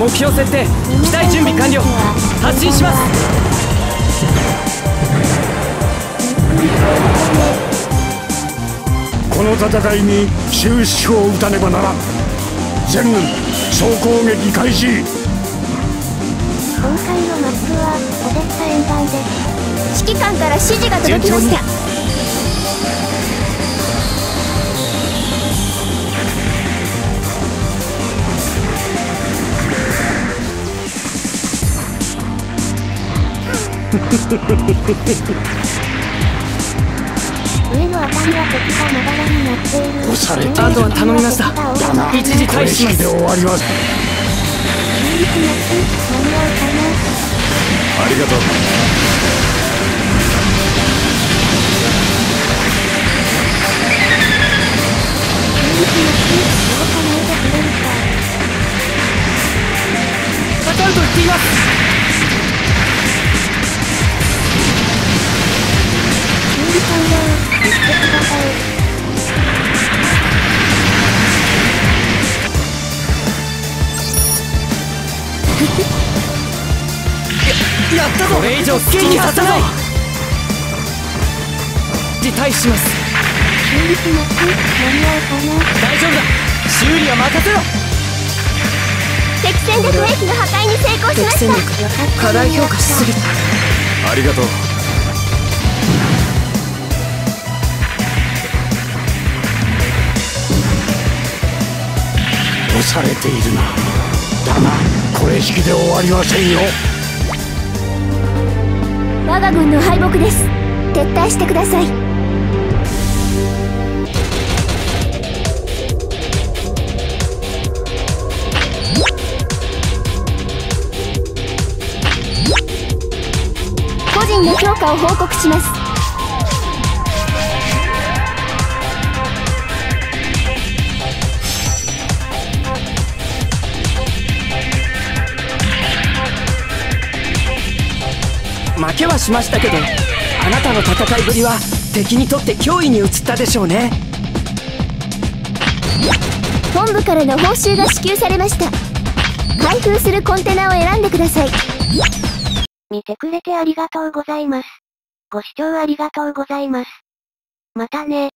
目標設定機体準備完了発進します。この戦いに終止符を打たねばならん。全軍総攻撃開始。今回のマップはオデッサ沿岸です。指揮官から指示が届きました上の辺りは敵がまばらになっている押されあとは頼みました。一時退避で終わります。ありがとう。有力なし動かないでくれるかかかると言っています やったぞ。これ以上好きにさせない。自退避します。修理しなし間に合うかな。大丈夫だ。修理は任せろ。敵戦で兵器の破壊に成功しました。よかった過大評価しすぎた。ありがとう。押されているな。だがこれ式で終わりませんよ。我が軍の敗北です。撤退してください。個人の評価を報告します。負けはしましたけどあなたの戦いぶりは敵にとって脅威に移ったでしょうね。本部からの報酬が支給されました。開封するコンテナを選んでください。見てくれてありがとうございます。ご視聴ありがとうございます。またね